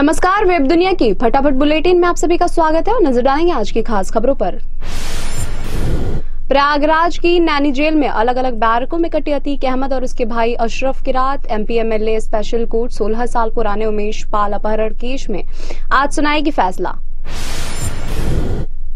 नमस्कार, वेब दुनिया की फटाफट बुलेटिन में आप सभी का स्वागत है और नज़र डालेंगे आज की खास खबरों पर। प्रयागराज की नैनी जेल में अलग अलग बैरकों में कटी अतीक अहमद और उसके भाई अशरफ की रात। एमपी, एमएलए, स्पेशल कोर्ट 16 साल पुराने उमेश पाल अपहरण केस में। आज सुनाएगी फैसला।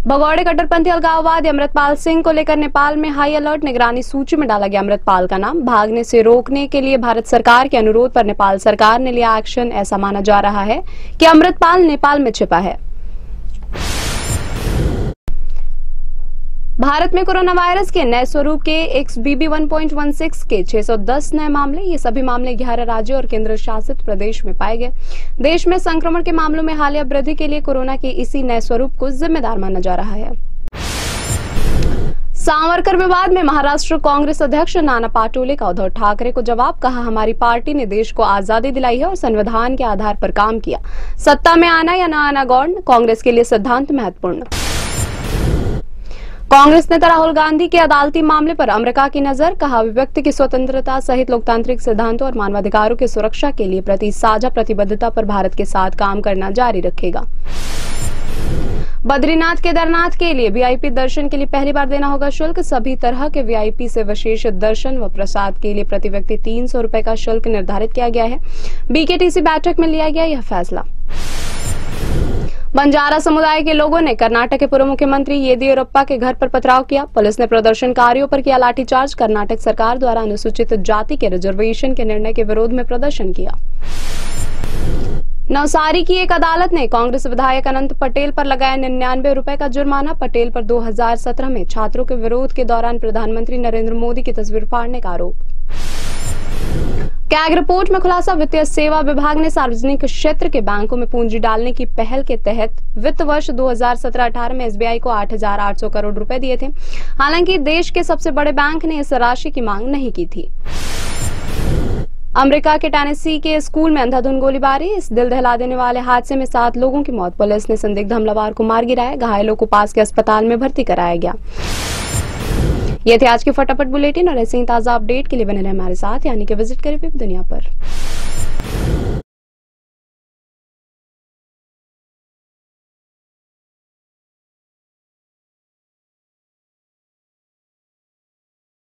भगौड़े, कट्टरपंथी, अलगाववादी अमृतपाल सिंह को लेकर नेपाल में हाई अलर्ट निगरानी सूची में डाला गया अमृतपाल का नाम। भागने से रोकने के लिए भारत सरकार के अनुरोध पर नेपाल सरकार ने लिया एक्शन ऐसा माना जा रहा है कि अमृतपाल नेपाल में छिपा है। भारत में कोरोना वायरस के नए स्वरूप के एक्स बीबी वन के 610 नए मामले, ये सभी मामले 11 राज्यों और केंद्र शासित प्रदेश में पाए गए। देश में संक्रमण के मामलों में हालिया वृद्धि के लिए कोरोना के इसी नए स्वरूप को जिम्मेदार माना जा रहा है। सावरकर विवाद में महाराष्ट्र कांग्रेस अध्यक्ष नाना पाटोले का उद्धव ठाकरे को जवाब, कहा, हमारी पार्टी ने देश को आज़ादी दिलाई है और संविधान के आधार पर काम किया। सत्ता में आना या न आना गौण, कांग्रेस के लिए सिद्धांत महत्वपूर्ण। कांग्रेस नेता राहुल गांधी के अदालती मामले पर अमेरिका की नज़र, कहा अभिव्यक्ति की स्वतंत्रता सहित लोकतांत्रिक सिद्धांतों और मानवाधिकारों की सुरक्षा के लिए प्रति साझा प्रतिबद्धता पर भारत के साथ काम करना जारी रखेगा। बद्रीनाथ केदारनाथ के लिए वीआईपी दर्शन के लिए पहली बार देना होगा शुल्क। सभी तरह के वीआईपी से विशेष दर्शन व प्रसाद के लिए प्रति व्यक्ति तीन सौ रुपये का शुल्क निर्धारित किया गया है। बीकेटीसी बैठक में लिया गया यह फैसला। बंजारा समुदाय के लोगों ने कर्नाटक के पूर्व मुख्यमंत्री येदियुरप्पा के घर पर पथराव किया। पुलिस ने प्रदर्शनकारियों पर किया लाठीचार्ज। कर्नाटक सरकार द्वारा अनुसूचित जाति के रिजर्वेशन के निर्णय के विरोध में प्रदर्शन किया। नवसारी की एक अदालत ने कांग्रेस विधायक अनंत पटेल पर लगाया निन्यानवे रुपए का जुर्माना। पटेल पर 2017 में छात्रों के विरोध के दौरान प्रधानमंत्री नरेंद्र मोदी की तस्वीर फाड़ने का आरोप। कैग रिपोर्ट में खुलासा वित्तीय सेवा विभाग ने सार्वजनिक क्षेत्र के बैंकों में पूंजी डालने की पहल के तहत वित्त वर्ष 2017-18 में एसबीआई को 8,800 करोड़ रुपए दिए थे। हालाँकि देश के सबसे बड़े बैंक ने इस राशि की मांग नहीं की थी। अमेरिका के टेनेसी के स्कूल में अंधाधुंध गोलीबारी इस दिल दहला देने वाले हादसे में सात लोगों की मौत। पुलिस ने संदिग्ध हमलावर को मार गिराया घायलों को पास के अस्पताल में भर्ती कराया गया। ये थे आज के फटाफट बुलेटिन और ऐसे ही ताज़ा अपडेट के लिए बने रहे हमारे साथ, यानी कि विज़िट करें दुनिया पर।